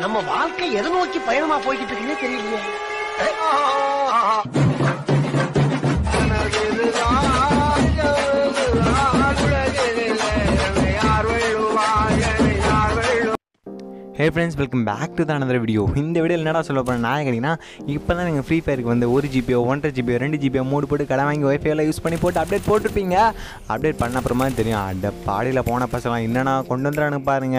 நம்ம வாழ்க்கை எதை நோக்கி பயணமா போய்கிட்டு இருக்குன்னே தெரியலையே. Hey friends welcome back to another video இந்த வீடியோ என்னடா சொல்ல போகிறேன் நான் கேட்டிங்கன்னா இப்போ தான் நீங்கள் ஃப்ரீ ஃபயருக்கு வந்து ஒரு ஜிபியோ ஒன்றரை ஜிபியோ ரெண்டு ஜிபியோ மூடு போட்டு கடை வாங்கி ஒய்ஃபைலாம் யூஸ் பண்ணி போட்டு அப்டேட் போட்டிருப்பீங்க. அப்டேட் பண்ண அப்புறமா தெரியும் அந்த பாடியில் போன பசங்க என்னென்னா கொண்டு வந்துடுறானு பாருங்க.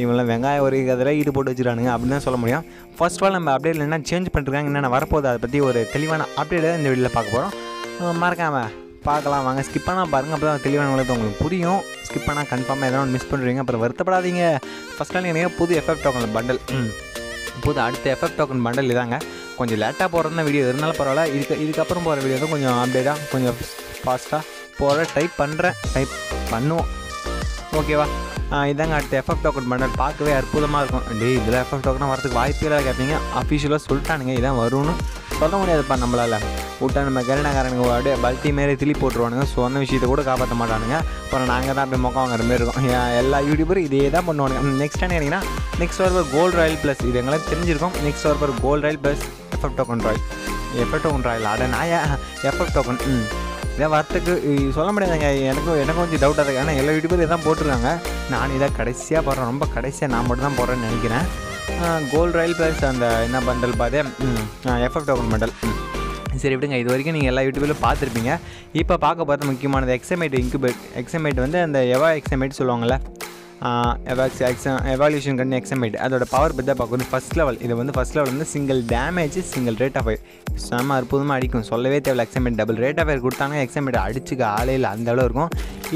இவங்களாம் வெங்காயம் ஒரு அதில் ஈடு போட்டு வச்சுருக்கானுங்க அப்படின்னு தான் சொல்ல முடியும். ஃபர்ஸ்ட் ஆஃப் ஆல் நம்ம அப்டேட்டில் என்ன சேஞ்ச் பண்ணிருக்காங்க என்னென்ன வரப்போகுது அதை பற்றி ஒரு தெளிவான அப்டேட்டை இந்த வீடியோவில் பார்க்க போகிறோம் மறக்காமல் பார்க்கலாம். வாங்க ஸ்கிப் பண்ணால் பாருங்கள் அப்போ தான் தெளிவான உங்களுக்கு உங்களுக்கு புரியும். ஸ்கிப் பண்ணால் கன்ஃபார்மாக எதனா மிஸ் பண்ணுறீங்க அப்புறம் வருத்தப்படாதீங்க. ஃபஸ்ட் நாள் நீங்கள் புது எஃபெக்ட் டோக்கன் பண்டல் புது அடுத்த எஃபெக்ட் டோக்கன் பண்டல் இதாங்க. கொஞ்சம் லேட்டாக போகிறது வீடியோ இருந்தாலும் பரவாயில்ல. இதுக்கு இதுக்கப்புறம் போகிற வீடியோ வந்து கொஞ்சம் அப்டேட்டாக கொஞ்சம் ஃபாஸ்ட்டாக போகிற டைப் பண்ணுறேன் டைப் பண்ணுவோம். ஓகேவா இதாங்க அடுத்த எஃபெக்ட் டோக்கன் பண்டல் பார்க்கவே அற்புதமாக இருக்கும். டே இதில் எஃபெக்ட் டோக்கனாக வரதுக்கு வாய்ப்பே இல்லை கேட்பீங்க அஃபிஷியலாக சொல்லிட்டானுங்க. இதான் வரும்னு. சொல்ல முடியாதுப்பா நம்மளால். விட்டா நம்ம கருணாகாரனுங்க அப்படியே பல்ட்டி மாரி திளி போட்டுருவானுங்க. சொன்ன விஷயத்தை கூட காப்பாற்ற மாட்டானுங்க. அப்புறம் நாங்கள் தான் அப்படியே முகம் வாங்குற மாதிரி இருக்கும். எல்லா யூடியூபரும் இதே தான் பண்ணுவானுங்க. நெக்ஸ்ட் என்ன கேட்டிங்கன்னா next wrapper gold royal plus இது எங்களுக்கு தெரிஞ்சிருக்கும். Next wrapper gold royal plus effect token royal effect token royal அட நாயா எஃபெக்ட் டோக்கன் ம். இதை வரத்துக்கு சொல்ல முடியாதுங்க. எனக்கும் எனக்கும் கொஞ்சம் டவுட்டாக இருக்குது ஆனால் எல்லா யூடியூபரும் இதான் போட்டிருக்காங்க. நான் இதை கடைசியாக போடுறேன். ரொம்ப கடைசியாக நான் மட்டும் தான் போடுறேன்னு நினைக்கிறேன். கோல்டு ராயல் ப்ளஸ் அந்த என்ன பண்டல் பாரு? எஃப்எஃப் டோக்கன் பண்டல் சரி விடுங்க. இது வரைக்கும் நீங்கள் எல்லா யூடியூப்லையும் பார்த்துருப்பீங்க. இப்போ பார்க்க பார்த்து முக்கியமானது எக்ஸமேட் இன்குபேட் எக்ஸமேட் வந்து அந்த எவா எக்ஸமேட் சொல்லுவாங்கள்ல எவாக்ஸ் எக்ஸாம் எவால்யூஷன் கண்ணு எக்ஸமேட் அதோட பவர் பற்றி தான் பார்க்கணும். ஃபஸ்ட் லெவல் இது வந்து ஃபஸ்ட் லெவல் வந்து single damage single rate of செம்ம அற்புதமாக அடிக்கும். சொல்லவே தேவையில்ல. எக்ஸமேட் டபுள் ரேட் ஆஃப் ஃபயர் கொடுத்தாங்க எக்ஸமேட் அடிச்சுக்க ஆளே இல்லை. அந்த அளவு இருக்கும்.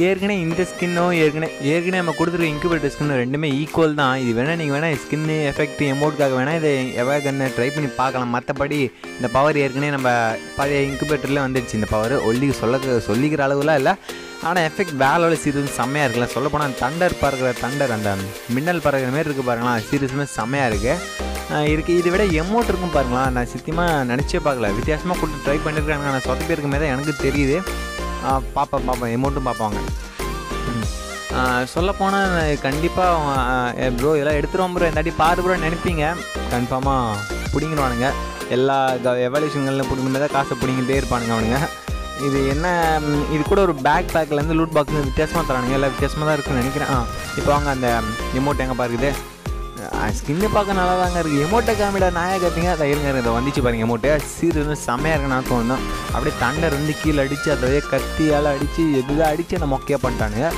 ஏற்கனவே இந்த ஸ்கின்னும் ஏற்கனவே ஏற்கனவே நம்ம கொடுத்துருக்க இன்குபேட்டர் ஸ்கின்னு ரெண்டுமே ஈக்குவல் தான். இது வேணால் நீங்கள் வேணால் ஸ்கின்னு எஃபெக்ட் எமௌண்ட்காக வேணால் இதை எவா கன்னு ட்ரை பண்ணி பார்க்கலாம். மற்றபடி இந்த பவர் ஏற்கனவே நம்ம பழைய இன்குபேட்டரில் வந்துடுச்சு இந்த பவர் ஒல்லி சொல்ல சொல்லிக்கிற அளவுலாம் இல்லை. ஆனால் எஃபெக்ட் வேலோட சீரியஸ் செம்மையாக இருக்குல்ல. சொல்ல போனால் தண்டர் பறக்கிற தண்டர் அந்த மின்னல் பறக்கிற மாதிரி இருக்குது பாருங்களா சீரியஸுமே செம்மையாக இருக்குது இருக்குது இதை விட எமௌண்ட் இருக்கும் பாருங்களா நான் சத்தியமாக நினச்சே பார்க்கல. வித்தியாசமாக கொடுத்து ட்ரை பண்ணியிருக்காங்க ஆனால் சொத்த பேருக்கு மேலே எனக்கு தெரியுது. பார்ப்பேன் பார்ப்பேன் எமௌண்ட்டும் பார்ப்பாங்க சொல்லப்போனால் கண்டிப்பாக ப்ரோ இதெல்லாம் எடுத்துருவோம் ப்ரோ இந்தாட்டி பாரு ப்ரோ நினைப்பீங்க. கன்ஃபார்மாக பிடிங்கிடுவானுங்க எல்லா எவல்யூஷன்களில் பிடிக்கும் தான் காசை பிடிங்கிட்டே இருப்பானுங்க அவனுங்க. இது என்ன இது கூட ஒரு பேக் பேக்லேருந்து லூட் பாக்ஸ் வித்தியாசமாக தரானுங்க. எல்லாம் வித்தியாசமாக தான் இருக்குன்னு நினைக்கிறேன். ஆ இப்போ வாங்க அந்த எமோட் எங்கே பாருக்குது ஸ்கின்னு பார்க்க நல்லா தாங்க இருக்குது எமோட்டை காமிடா நாயாக கேட்பீங்க அதை இருங்க இருங்க, இதை வந்துச்சு பாருங்க எமோட்டை சீர் வந்து செம்மையாக இருக்கு நான் அப்படியே தண்டை இருந்து கீழே அடித்து அதை கத்தியால் அடித்து எதுதான் அடித்து அந்த மொக்கையாக பண்ணிட்டானுங்க.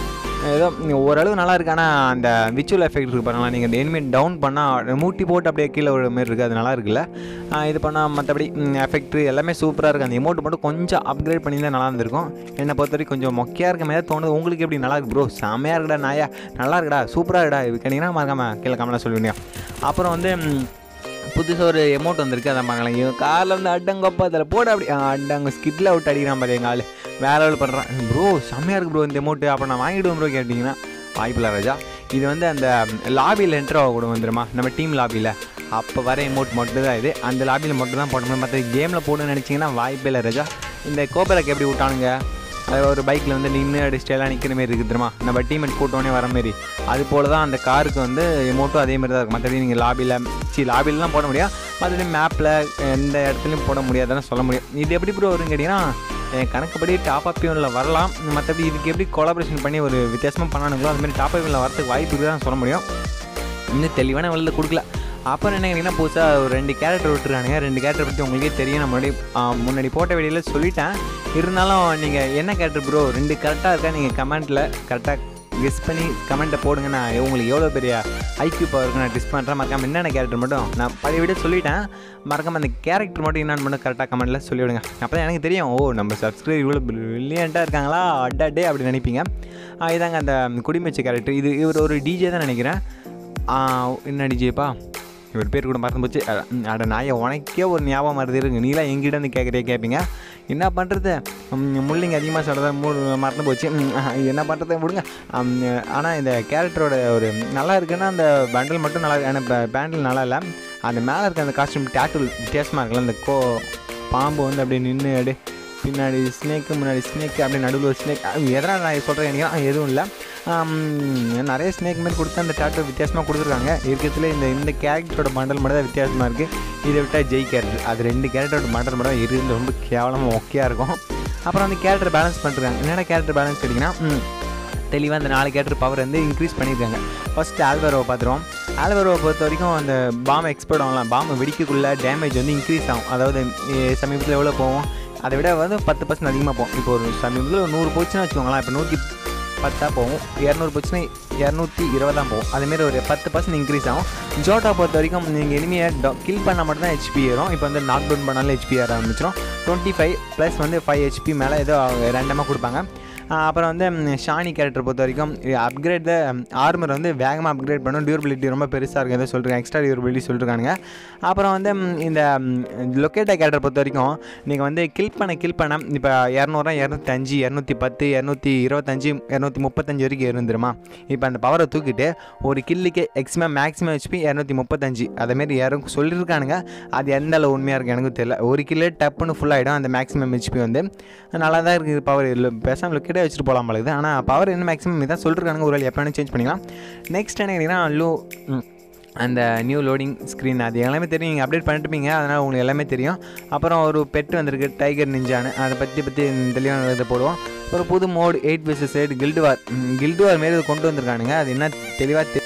ஏதோ ஓரளவு நல்லா இருக்கு ஆனால் அந்த விச்சுவல் எஃபெக்ட் இருக்கு பாருங்களா நீங்கள் இந்த எனிமே டவுன் பண்ணால் மூட்டி போட்டு அப்படியே கீழே ஒரு மாதிரி இருக்குது அது நல்லா இருக்குல்ல? இது பண்ணால் மற்றபடி எஃபெக்ட் எல்லாமே சூப்பராக இருக்குது அந்த எமௌண்ட் மட்டும் கொஞ்சம் அப்கிரேட் பண்ணியிருந்தால் நல்லா இருந்திருக்கும். என்னை பொறுத்த வரைக்கும் கொஞ்சம் மொக்கையாக இருக்க மாதிரி தோணுது. உங்களுக்கு எப்படி நல்லா இருக்கு ப்ரோ செம்மையாக இருக்குடா நாயா? நல்லா இருக்குடா சூப்பராக இருக்குடா. இது கேட்டிங்கன்னா மறக்காம கீழே கமெண்ட்டில் சொல்லுவீங்க அப்புறம் வந்து புதுசாக ஒரு எமௌண்ட் வந்திருக்கு அதை பார்க்கலாம் இவன் காரில் வந்து அட்டங்கப்பா அதில் போட அப்படி. அட்டங்க ஸ்கிட்டில் அவுட் அடிக்கிறான் பாரு எங்கள் ஆள். வேற லெவல் பண்ணுறான் ப்ரோ செம்மையாக இருக்குது ப்ரோ இந்த அமௌண்ட்டு அப்போ நான் வாங்கிடுவேன் ப்ரோ கேட்டிங்கன்னா வாய்ப்பில்ல ராஜா. இது வந்து அந்த லாபியில் என்ட்ரு ஆகக்கூட வந்துருமா? நம்ம டீம் லாபியில் அப்போ வர எமௌண்ட் மட்டும் தான் இது. அந்த லாபியில் மட்டும் தான் போட முடியும் மற்ற கேமில் போடணும்னு நினச்சிங்கன்னா வாய்ப்பே இல்லை ராஜா. இந்த கோபேலக்கு எப்படி விட்டானுங்க? அது ஒரு பைக்கில் வந்து நின்று அடிச்சிட்டெல்லாம் நிற்கிற மாதிரி இருக்குது தெரியுமா? நம்ம டீமெட் போட்டோன்னே வர மாரி அது போல் தான் அந்த காருக்கு வந்து எமௌண்ட்டும் அதே மாதிரி தான் இருக்கும். மற்றபடி நீங்கள் லாபியில் சி லாபிலலாம் போட முடியாது மற்றபடி மேப்பில் எந்த இடத்துலையும் போட முடியாதுன்னு சொல்ல முடியும். இது எப்படி ப்ரோ வருன்னு கேட்டிங்கன்னா என் கணக்குப்படி டாப் அப் யூனில் வரலாம். மற்றபடி இதுக்கு எப்படி கொலாபரேஷன் பண்ணி ஒரு வித்தியாசமாக பண்ணானுங்களோ அது மாதிரி டாப் அப் யூனில் வரதுக்கு வாய்ப்பு இருக்குதான் சொல்ல முடியும். இன்னும் தெளிவான வெளில கொடுக்கல. அப்புறம் என்ன கேட்டிங்கன்னா புதுசாக ஒரு ரெண்டு கேரக்டர் விட்டுருக்கானுங்க. ரெண்டு கேரக்டர் பற்றி உங்களுக்கே தெரியும். நான் முன்னாடி முன்னாடி போட்ட வீடியோவில் சொல்லிட்டேன். இருந்தாலும் நீங்கள் என்ன கேரக்டர் ப்ரோ ரெண்டு கரெக்டாக இருக்கா நீங்கள் கமெண்ட்டில் கரெக்டாக கெஸ் பண்ணி கமெண்ட்டை போடுங்க. நான் உங்களுக்கு எவ்வளோ பெரிய ஐக்யூ பவருக்கு நான் டிஸ் பண்ணுறேன் மறக்காம என்னென்ன கேரக்டர் மட்டும் நான் பழைய வீடியோ சொல்லிட்டேன். மறக்காம அந்த கேரக்டர் மட்டும் என்னென்னு மட்டும் கரெக்டாக கமெண்ட்டில் சொல்லிவிடுங்க. அப்போ தான் எனக்கு தெரியும். ஓ நம்ம சப்ஸ்கிரைப் இவ்வளோ பிரில்லியண்ட்டாக இருக்காங்களா? அட்டாடே அப்படி நினைப்பீங்க. இதாங்க அந்த குடிமச்ச கேரக்டர் இது இவர் ஒரு டிஜே தான் நினைக்கிறேன். என்ன டிஜேப்பா இவர் பேர் கூட மறந்து போச்சு. அட, நாயை உனக்கே ஒரு ஞாபகம் மறந்து இருக்கு நீலாம் எங்கிட்ட வந்து கேட்குறே கேட்பீங்க. என்ன பண்ணுறது முள்ளிங்க அதிகமாக சொல்கிறத மூ மறந்து போச்சு. என்ன பண்ணுறது விடுங்க. ஆனால் இந்த கேரக்டரோட ஒரு நல்லா இருக்குன்னா அந்த பேண்டில் மட்டும் நல்லா ஆனால் பேண்டில் நல்லா இல்லை. அந்த மேலே இருக்க அந்த காஸ்ட்யூம் டேட்டு வித்தியாசமாக இருக்குல்ல அந்த கோ பாம்பு வந்து அப்படியே நின்று அப்படியே பின்னாடி ஸ்னேக்கு முன்னாடி ஸ்னேக்கு அப்படியே நடுவில் ஒரு ஸ்னேக் எதனால் நான் சொல்கிறேன் எனக்கு எதுவும் இல்லை. நிறைய ஸ்னேக் மாதிரி கொடுத்து அந்த டாட்டோ வித்தியாசமாக கொடுத்துருக்காங்க. இருக்கிறதுல இந்த இந்த கேரக்டரோட மண்டல் மட்டும் தான் வித்தியாசமாக இருக்குது இதை விட்டால் ஜெய் கேரக்டர் அது ரெண்டு கேரக்டரோட மண்டல் மட்டும் இருந்து ரொம்ப கேவலமாக ஓகேயாக இருக்கும். அப்புறம் அந்த கேரக்டர் பேலன்ஸ் பண்ணுறாங்க என்னென்ன கேரக்டர் பேலன்ஸ் கேட்டிங்கன்னா தெளிவாக அந்த நாலு கேரக்டர் பவர் வந்து இன்க்ரீஸ் பண்ணியிருக்காங்க. ஃபஸ்ட்டு ஆல்வரோவை பார்த்துருவோம். ஆல்வரோவை பொறுத்த வரைக்கும் அந்த பாம் எக்ஸ்பர்ட் ஆகலாம். பாம் வெடிக்கக்குள்ள டேமேஜ் வந்து இன்க்ரீஸ் ஆகும். அதாவது சமீபத்தில் எவ்வளோ போகும்? அதை விட வந்து பத்து பர்சன்ட் அதிகமாக போகும். இப்போ ஒரு சமீபத்தில் ஒரு நூறு போச்சுன்னு வச்சுக்கோங்களேன். இப்போ நூற்றி பத்தாக போகும். இரநூறு போச்சுன்னா இரநூத்தி இருபதாம் போகும். அதேமாரி ஒரு பத்து பர்சன்ட் இன்க்ரீஸ் ஆகும். ஜோட்டா பொறுத்த வரைக்கும் நீங்கள் எளிமையை கில் பண்ணால் மட்டும் தான் ஹெச்பி ஏறும். இப்போ வந்து நாக் டவுன் பண்ணாலும் ஹெச்பி ஏற ஆரம்பிச்சிடும் டுவெண்ட்டி ஃபைவ் ப்ளஸ் வந்து ஃபைவ் ஹெச்பி மேலே ஏதோ ரேண்டமாக கொடுப்பாங்க. அப்புறம் வந்து ஷானி கேரக்டர் பொறுத்த வரைக்கும் அப்கிரேட் ஆர்மர் வந்து வேகமாக அப்கிரேட் பண்ணும். டியூரபிலிட்டி ரொம்ப பெருசாக இருக்குது ஏதோ சொல்லிருக்காங்க எக்ஸ்ட்ரா டியூரபிலிட்டி சொல்லிருக்காங்க அப்புறம் வந்து இந்த லொக்கேட்டர் கேரக்டர் பொறுத்த வரைக்கும் நீங்கள் வந்து கில் பண்ண கில் பண்ண இப்போ இரநூறுவா இரநூத்தஞ்சு இரநூத்தி பத்து இரநூத்தி இருபத்தஞ்சி இரநூத்தி முப்பத்தஞ்சு வரைக்கும் இருந்துருமா இப்போ அந்த பவரை தூக்கிட்டு ஒரு கில்லுக்கு எக்ஸிமம் மேக்ஸிமம் ஹெச்பி இரநூத்தி முப்பத்தஞ்சு அதேமாரி யாரும் சொல்லியிருக்கானுங்க அது எந்த அளவு உண்மையாக இருக்குது எனக்கு தெரியல. ஒரு கில்லு டப்புன்னு ஃபுல்லாகிடும் அந்த மேக்ஸிமம் ஹெச்பி வந்து. நல்லா தான் இருக்குது பவர் இல்லை பேசாமல் லுக்கெட்டே வச்சுட்டு போகலாம் பழகுது ஆனால் பவர் என்ன மேக்ஸிமம் இதான் சொல்லிருக்கானுங்க. ஒரு வேலை எப்போ சேஞ்ச் பண்ணிக்கலாம். நெக்ஸ்ட் என்ன கேட்டிங்கன்னா லோ அந்த நியூ லோடிங் ஸ்க்ரீன் அது எல்லாமே தெரியும். நீங்கள் அப்டேட் பண்ணிட்டுப்பீங்க அதனால் உங்களுக்கு எல்லாமே தெரியும். அப்புறம் ஒரு பெட் வந்திருக்கு டைகர் நிஞ்சான்னு அதை பற்றி பற்றி தெளிவான இதை போடுவோம். ஒரு புது mode eight versus eight guild war guild war மாரி கொண்டு வந்திருக்கானுங்க. அது என்ன தெளிவாக தெ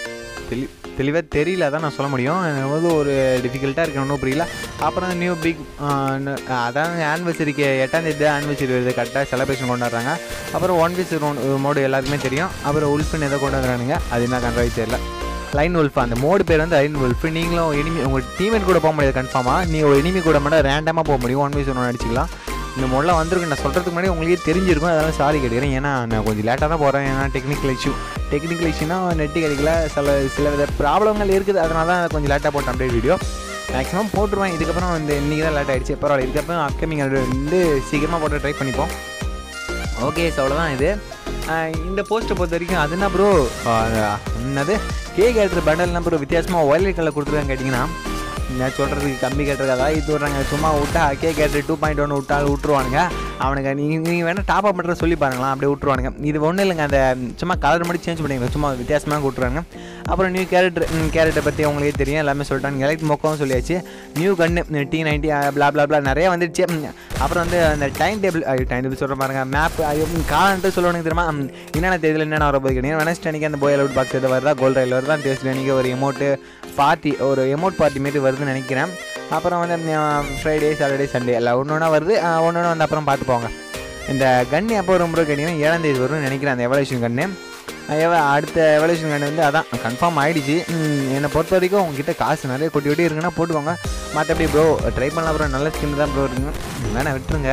தெளி தெளிவாக தெரியல தான் நான் சொல்ல முடியும். எனக்கு வந்து ஒரு டிஃபிகல்ட்டாக இருக்கு ஒன்றும் புரியல. அப்புறம் நியூ பிக் அதான் ஆனிவர்சரிக்கு எட்டாம் தேதி ஆனிவர்சரி வருது. கரெக்டாக செலிப்ரேஷன் கொண்டாடுறாங்க. அப்புறம் ஒன் பீஸ் மோடு எல்லாருக்குமே தெரியும். அப்புறம் உல்ஃபின் எதை கொண்டாடுறானுங்க. அது என்ன கண்டாவே தெரியல. லைன் உல்ஃப் அந்த மோடு பேர் வந்து லைன் உல்ஃப் நீங்களும் எனிமி உங்கள் டீமேட் கூட போக முடியாது கன்ஃபார்மாக நீங்கள் ஒரு எனிமி கூட மட்டும் ரேண்டமாக போக முடியும். ஒன் பீஸ் ஒன்று அடிச்சிக்கலாம். இந்த மோடெலாம் வந்திருக்கு நான் சொல்கிறதுக்கு முன்னாடி உங்களுக்கே தெரிஞ்சிருக்கும். அதனால் சாரி கேட்குறேன் ஏன்னா நான் கொஞ்சம் லேட்டாக தான் போகிறேன் ஏன்னா டெக்னிக்கல் இஷ்யூ டெக்னிக்கல் இஷ்யூனா நெட்டு கிடைக்கல சில சில வித ப்ராப்ளங்கள் இருக்குது. அதனால தான் கொஞ்சம் லேட்டாக போட்டேன் அப்படியே வீடியோ மேக்ஸிமம் போட்டுருவேன். இதுக்கப்புறம் இந்த இன்றைக்கி தான் லேட் ஆகிடுச்சு பரவாயில்ல. இதுக்கப்புறம் அப்கமிங் வந்து சீக்கிரமாக போட்டு ட்ரை பண்ணிப்போம். ஓகே ஸோ அவ்வளோதான் இது. இந்த போஸ்ட்டை பொறுத்த வரைக்கும் அது என்ன ப்ரோ என்னது? கே கேட்டு பண்டல் ப்ரோ வித்தியாசமாக ஒயலட் கலர் கொடுத்துருக்காங்க கேட்டிங்கன்னா நான் சொல்கிறதுக்கு கம்மி கேட்டிருக்காதா? இது விட்றாங்க சும்மா விட்டா அக்கே கேட்டு டூ பாயிண்ட் ஒன்று விட்டா விட்ருவானுங்க அவனுக்கு நீங்கள் நீங்கள் வேணால் டாப் அப் பண்ணுற சொல்லி பாருங்களா அப்படியே விட்ருவானுங்க இது ஒன்றும் இல்லைங்க அந்த சும்மா கலர் மட்டும் சேஞ்ச் பண்ணிங்க சும்மா வித்தியாசமாக விட்ருவாங்க அப்புறம் நியூ கேரக்டர் கேரக்டர் பற்றி அவங்களே தெரியும் எல்லாமே சொல்லிட்டாங்க எலக்ட் மொக்கவும் சொல்லியாச்சு new gun D ninety bla bla bla நிறைய வந்துடுச்சு அப்புறம் வந்து அந்த டைம் டேபிள் டைம் டேபிள் சொல்கிற பாருங்க மேப் காலன்ட்டு சொல்லணும் தெரியுமா என்னென்ன தேதியில் என்னென்ன வர போது கேட்டீங்கன்னா வெனஸ்ட் அன்றைக்கி அந்த போய் அவுட் பாக்ஸ் எது வருதா கோல்ட் ரயில் வருதா டேஸ்ட் அன்றைக்கி ஒரு எமௌண்ட்டு பார்ட்டி ஒரு எமௌண்ட் பார்ட்டி மாரி வருதுன்னு நினைக்கிறேன் அப்புறம் வந்து ஃப்ரைடே சாட்டர்டே சண்டே எல்லாம் ஒன்று ஒன்றா வருது. ஒன்று ஒன்று வந்து அப்புறம் பார்த்து போங்க இந்த கன் எப்போ வரும் ப்ரோ கேட்டிங்கன்னா ஏழாம் தேதி வரும்னு நினைக்கிறேன் அந்த எவல்யூஷன் கன்று எவ அடுத்த எவல்யூஷன் கன்று வந்து அதான் கன்ஃபார்ம் ஆகிடுச்சு என்னை பொறுத்த வரைக்கும் உங்ககிட்ட காசு நிறைய கொட்டி கொட்டி இருக்குன்னா போட்டுக்கோங்க. மற்றபடி ப்ரோ ட்ரை பண்ணலாம் ப்ரோ நல்ல ஸ்கின் தான் ப்ரோ இருக்குங்க. வேணால் விட்டுருங்க.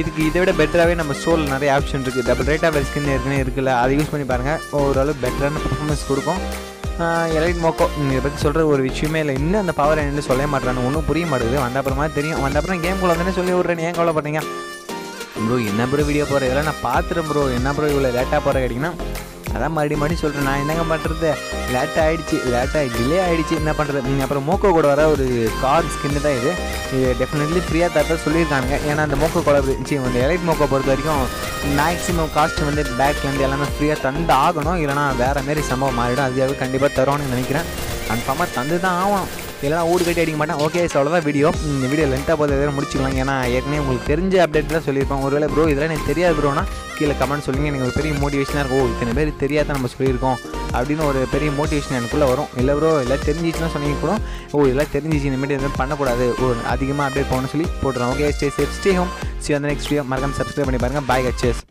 இதுக்கு இதை விட பெட்டராகவே நம்ம சோல் நிறைய ஆப்ஷன் இருக்குது டபுள் ரேட்டாக ஸ்கின் ஏற்கனவே இருக்குல்ல அதை யூஸ் பண்ணி பாருங்கள் ஓரளவு பெட்டரான பர்ஃபார்மன்ஸ் கொடுக்கும். எலைட் மோக்கோ. இதை பற்றி சொல்கிற ஒரு விஷயமே இல்லை. இன்னும் அந்த பவர் என்னன்னு சொல்ல மாட்டேறானு ஒன்றும் புரிய மாட்டேங்குது. வந்த அப்புறமா தெரியும். வந்த அப்புறம் கேம் குள்ள வந்தேன்னு சொல்லி விட்றேன் ஏன் கவலைப்படுறீங்க ப்ரோ என்ன ப்ரோ வீடியோ போகிற இதெல்லாம் நான் பார்த்துறேன் ப்ரோ என்ன ப்ரோ இவ்வளோ லேட்டாக போகிற கேட்டிங்கன்னா அதான் மறுபடியும் மறுபடியும் சொல்கிறேன் நான் என்னங்க பண்ணுறது லேட் ஆகிடுச்சு லேட்டாக டிலே ஆகிடுச்சு என்ன பண்ணுறது அப்புறம் மோக்கோ கூட வர ஒரு கார் ஸ்கின்னு தான் இது. இது டெஃபினெட்லி ஃப்ரீயாக தரதா சொல்லியிருக்காங்க. ஏன்னா அந்த மோக்கோ கொலபரி அந்த எலைட் மோக்கோ பொறுத்த வரைக்கும் மேக்ஸிமம் காஸ்ட் வந்து பேக்லேருந்து எல்லாமே ஃப்ரீயாக தந்து ஆகணும் இல்லைனா வேறு மாரி சம்பவம் மாறிடும். அதுக்காக கண்டிப்பாக தரோன்னு நினைக்கிறேன். கன்ஃபார்மாக தந்து தான் ஆகணும். இல்லைனா ஊடு கட்டி அடிக்க மாட்டேன். ஓகே ஸோ அவ்வளோதான் வீடியோ இந்த வீடியோ லென்த்தாக போதை வேறு முடிச்சுக்கலாம். ஏன்னா ஏற்கனவே உங்களுக்கு தெரிஞ்ச அப்டேட் தான் சொல்லியிருப்பேன் ஒருவேளை ப்ரோ இதெல்லாம் எனக்கு தெரியாது ப்ரோனா கீழே கமெண்ட் சொல்லுங்க. எனக்கு ஒரு பெரிய மோட்டிவேஷனாக இருக்கும். ஓ இத்தனை பேர் தெரியாத நம்ம சொல்லியிருக்கோம் அப்படின்னு ஒரு பெரிய மோட்டிவேஷன் எனக்குள்ளே வரும். இல்லை ப்ரோ எல்லாம் தெரிஞ்சிச்சுன்னா சொன்னீங்க கூட ஓ இதெல்லாம் தெரிஞ்சிச்சு இனிமேட்டு எதுவும் பண்ணக்கூடாது. ஓ அதிகமாக அப்டேட் போகணும்னு சொல்லி போட்டுறோம் okay stay safe stay home C வந்து நெக்ஸ்ட் வீடியோ மறக்காம சப்ஸ்கிரைப் பண்ணி பாருங்கள் பாய் கச்சேஸ்